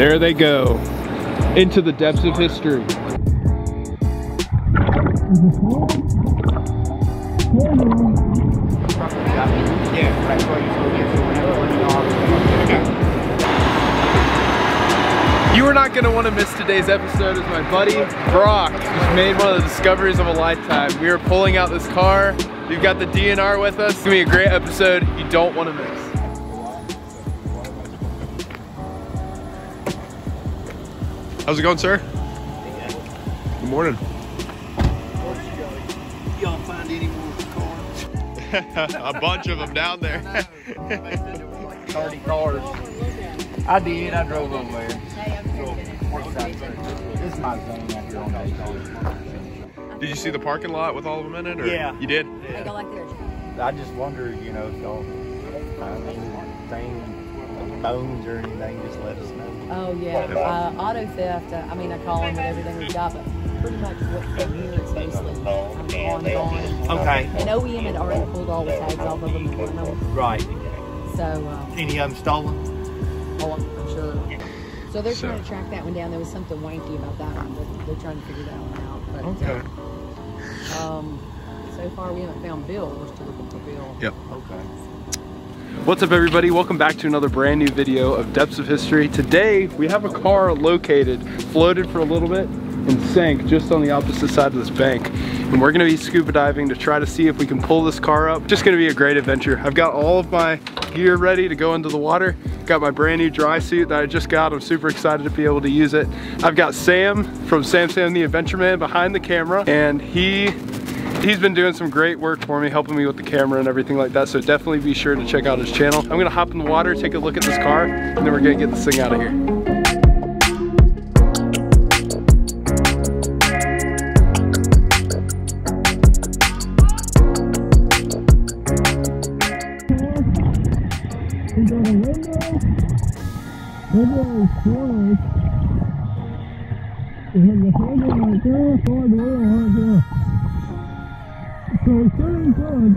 There they go. Into the depths of history. You are not going to want to miss today's episode as my buddy Broc just made one of the discoveries of a lifetime. We are pulling out this car. We've got the DNR with us. It's going to be a great episode you don't want to miss. How's it going, sir? Good morning. Y'all find any more cars? a bunch of them down there. Thirty cars. I did. I drove over there. This is my zone out here on Daytona. Did you see the parking lot with all of them in it? Or? Yeah. You did? I go like this. I just wondered, you know, if y'all find anything, bones or anything, just let us know. Oh yeah, uh, auto theft. Uh, I mean, I call them with everything we've got, but pretty much what's in here is mostly on gone. Okay. And OEM had already pulled all the tags off of them and put. Right. So, uh, Any of them stolen? oh, I'm sure. So they're So- trying to track that one down. There was something wanky about that one, but they're trying to figure that one out. But Okay. uh, um, so far we haven't found Bill. We're still looking for Bill. Yep. Okay. What's up everybody? Welcome back to another brand new video of Depths of History. Today we have a car located, floated for a little bit and sank just on the opposite side of this bank. And we're gonna be scuba diving to try to see if we can pull this car up. Just gonna be a great adventure. I've got all of my gear ready to go into the water. Got my brand new dry suit that I just got. I'm super excited to be able to use it. I've got Sam from Sam Sam the Adventure Man behind the camera and he He's been doing some great work for me, helping me with the camera and everything like that. So definitely be sure to check out his channel. I'm gonna hop in the water, take a look at this car, and then we're gonna get this thing out of here. Is closed. We have the handle right there, there. So pretty good.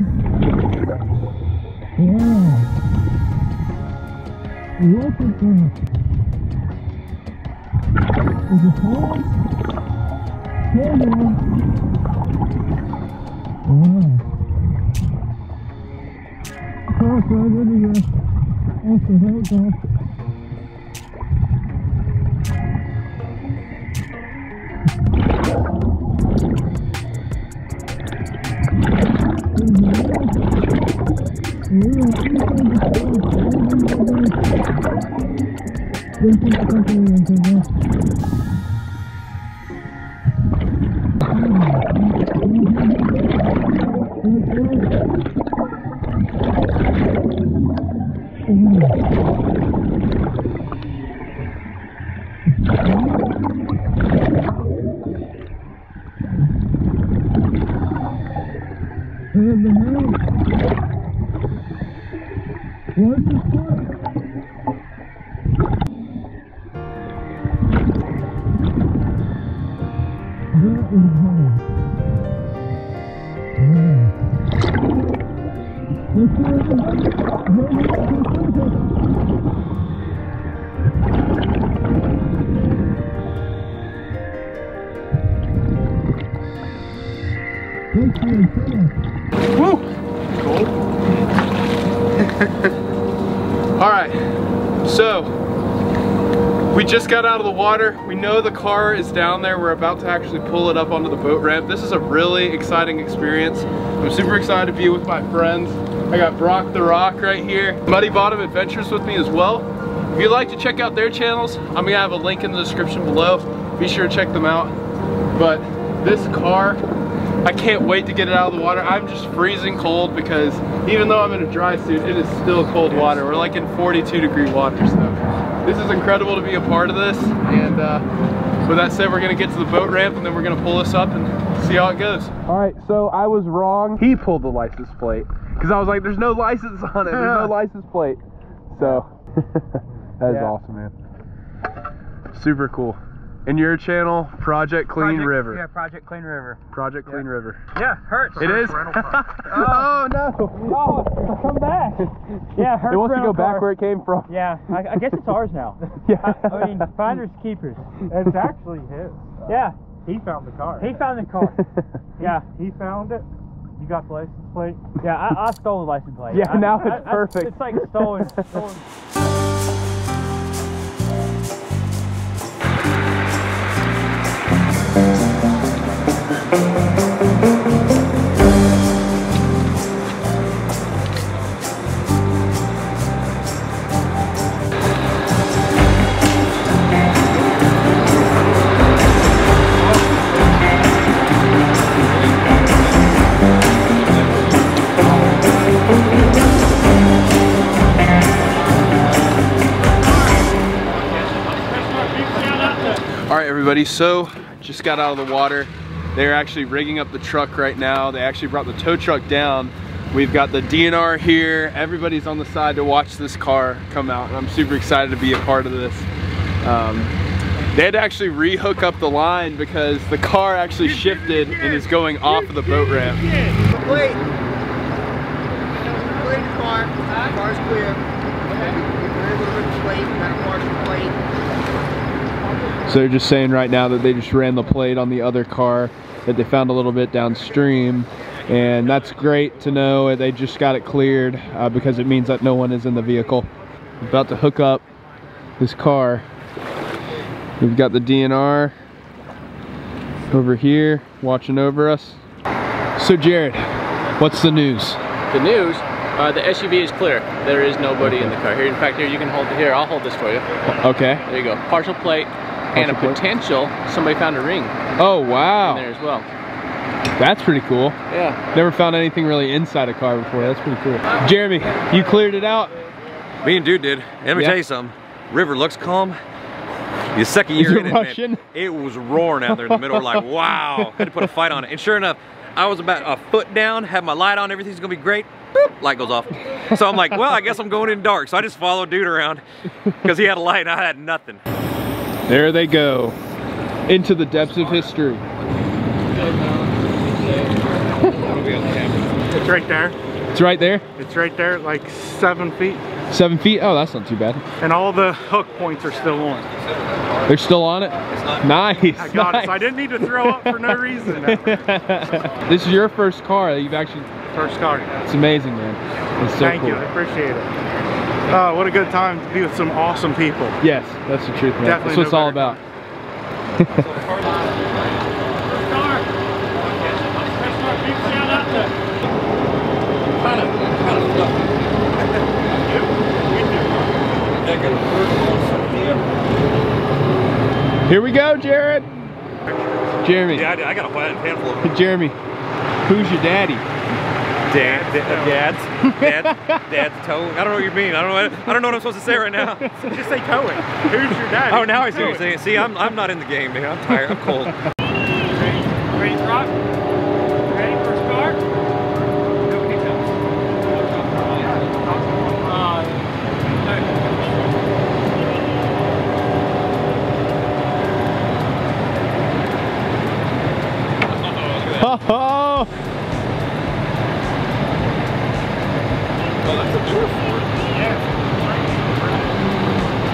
Wow. Look at that. There's a hole. Handle. Wow. Cross right into the off the hook Mm-hmm. Woo! Cool. All right, so we just got out of the water. We know the car is down there. We're about to actually pull it up onto the boat ramp. This is a really exciting experience. I'm super excited to be with my friends. I got Broc the Rock right here. Muddy Bottom Adventures with me as well. If you'd like to check out their channels, I'm gonna have a link in the description below. Be sure to check them out. But this car, I can't wait to get it out of the water. I'm just freezing cold because even though I'm in a dry suit, it is still cold water. We're like in 42 degree water, so this is incredible to be a part of this. And uh, with that said, we're gonna get to the boat ramp and then we're gonna pull this up and see how it goes. All right, so I was wrong. He pulled the license plate because I was like, there's no license on it. There's no license plate. So that is Yeah. awesome, man. Super cool. And your channel, Project Clean Project- River. Yeah, Project Clean River. Project Clean River. Yeah, hurts. It is? Oh, oh no! Oh, come back. Yeah, hurts. It wants to rental go back where it came from. Yeah, I, I guess it's ours now. Yeah. I, I mean, finders keepers. It's actually his. Yeah, He found the car. he found the car. Yeah, He found it. You got the license plate. yeah, I, I stole the license plate. Yeah, I- now I- it's I- perfect. It's like stolen. stolen. All right, everybody. So, just got out of the water. They're actually rigging up the truck right now. They actually brought the tow truck down. We've got the DNR here. Everybody's on the side to watch this car come out, and I'm super excited to be a part of this. Um, they had to actually re-hook up the line because the car actually shifted and is going off of the boat ramp. Complete. Complete car. Car's clear. We're able to rip the plate. Got a partial plate. So they're just saying right now that they just ran the plate on the other car that they found a little bit downstream. And that's great to know. They just got it cleared uh, because it means that no one is in the vehicle. About to hook up this car. We've got the DNR over here watching over us. So Jared, what's the news? The news, uh, the SUV is clear. There is nobody in the car. Here, in fact, here you can hold it. Here, I'll hold this for you. Okay. There you go. Partial plate and a potential. Somebody found a ring Oh in wow, there as well. that's pretty cool. Yeah. Never found anything really inside a car before. That's pretty cool. Jeremy, you cleared it out. Me and dude did. And let me Yeah. tell you something. River looks calm. The second Is year in it, man, it was roaring out there in the middle. Like, wow. Had to put a fight on it. And sure enough, I was about a foot down, had my light on, everything's gonna be great. Boop, light goes off. So I'm like, well, I guess I'm going in dark. So I just followed dude around because he had a light and I had nothing. There they go. Into the depths of history. It's right there. It's right there. It's right there, like seven feet. Seven feet. Oh, that's not too bad. And all the hook points are still on. They're still on it. Nice. I got nice. it. So I didn't need to throw up for no reason. this is your first car that you've actually. First car. It's amazing, man. It's so Thank cool. you. I appreciate it. Uh, what a good time to be with some awesome people. Yes, that's the truth, man. Definitely that's what it's all about. Here we go, Jared. Jeremy. Yeah, I. I got a wet handful of Jeremy, who's your daddy? Dad, dad's, dad's, dad's toe. I don't know what you mean. I don't know. What, I don't know what I'm supposed to say right now. Just say towing. Who's your dad? Oh, now I see what you're saying. See, I'm, I'm not in the game, man. I'm tired. I'm cold. Ready to rock? Ready for start? No hiccups. Uh,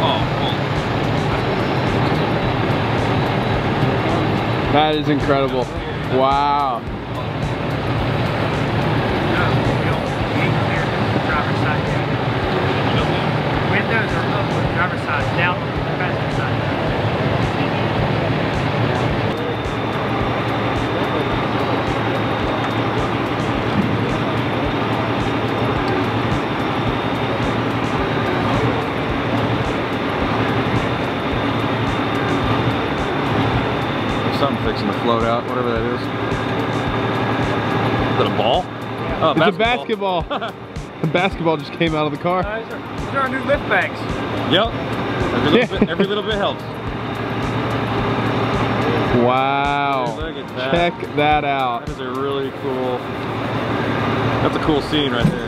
Oh, that is incredible. Wow. Windows are up driver's side, down side. Something fixing to float out, whatever that is. Is that a ball? Oh, It's a basketball. the basketball just came out of the car. Uh, these, are, these are our new lift bags. Yep. Every little, bit, every little bit helps. Wow. Look at that. Check that out. That is a really cool. That's a cool scene right there.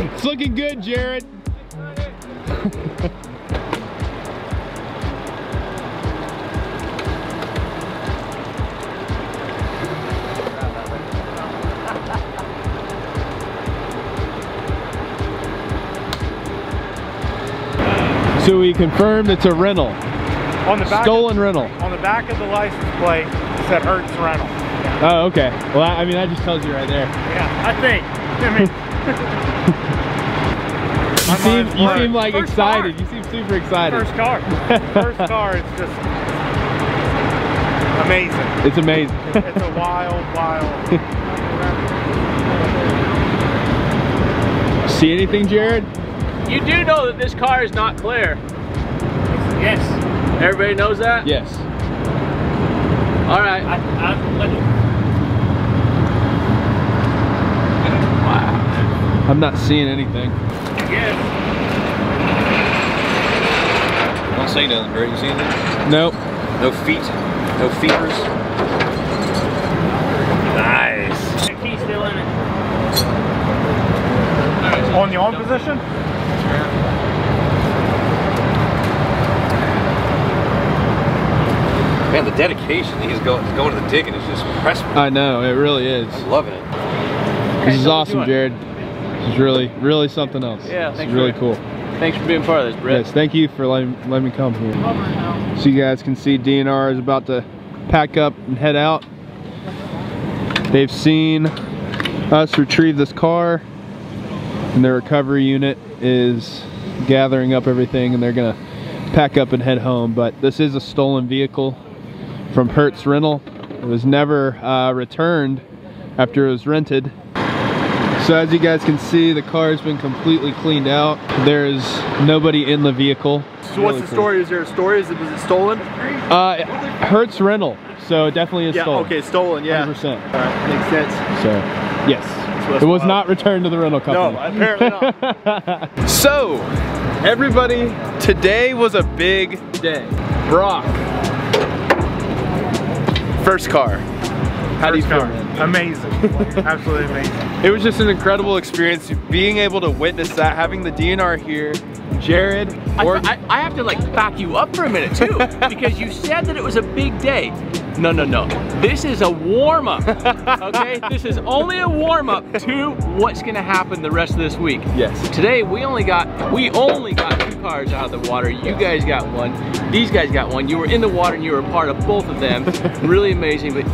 It's looking good, Jared. So we confirmed it's a rental, On the back, stolen rental. on the back of the license plate, it said Hertz Rental. Oh, okay. Well, I I mean, that just tells you right there. Yeah, I think. I mean, You seem, you seem like First excited. car. You seem super excited. first car. First car is just amazing. It's amazing. It's a wild, wild. See anything, Jared? You do know that this car is not clear. Yes. Everybody knows that? Yes. All right. I, I, let it- I'm not seeing anything. Don't say nothing, Brett. You see anything? Nope. No feet? No feeters? Nice. the key's still in it. On the on position? Man, the dedication he's going, going to the digging is just impressive. I know, it really is. Loving it. This is awesome, Jared. Is really, really something else. Yeah, is really cool. Thanks for being part of this, Brett. Yes, thank you for letting, letting me come here. So you guys can see DNR is about to pack up and head out. They've seen us retrieve this car and their recovery unit is gathering up everything and they're gonna pack up and head home. But this is a stolen vehicle from Hertz Rental. It was never uh, returned after it was rented. So as you guys can see, the car has been completely cleaned out. There's nobody in the vehicle. So what's the story? Is there a story? Is it, was it stolen? Uh, Hertz rental, so it definitely is Yeah, stolen. okay, stolen, yeah. 100%. Alright, makes sense. So, yes. It was wild. not returned to the rental company. No, company. apparently not. so, everybody, today was a big day. Broc. First car. How do you First feel, man? Amazing. Absolutely amazing. It was just an incredible experience being able to witness that, having the DNR here, Jared, I, or I, I have to like back you up for a minute too, because you said that it was a big day. No, no, no. This is a warm up. Okay, this is only a warm up to what's gonna happen the rest of this week. Yes. Today we only got we only got two cars out of the water. You guys got one. These guys got one. You were in the water and you were a part of both of them. really amazing, but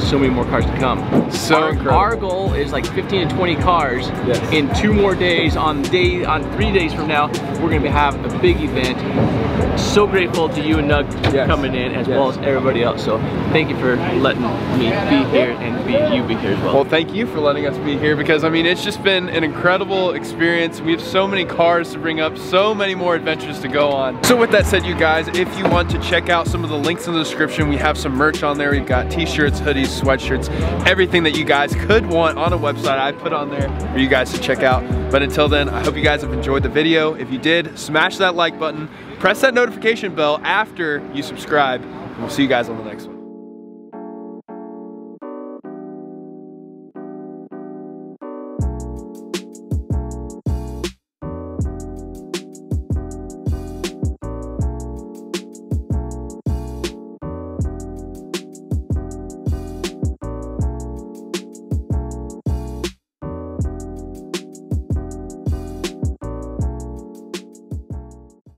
so many more cars to come. So our, incredible. our goal is like 15 to 20 cars Yes. in two more days. On day on three days from now, we're gonna be having a big event. So grateful to you and Nug Yes. coming in as Yes. well as everybody else. So thank you for letting me be here and be you be here as well. Well, thank you for letting us be here because I mean, it's just been an incredible experience. We have so many cars to bring up, so many more adventures to go on. So with that said, you guys, if you want to check out some of the links in the description, we have some merch on there. We've got t-shirts, hoodies, sweatshirts, everything that you guys could want on a website I put on there for you guys to check out. But until then, I hope you guys have enjoyed the video. If you did, smash that like button, press that notification bell after you subscribe, and we'll see you guys on the next one.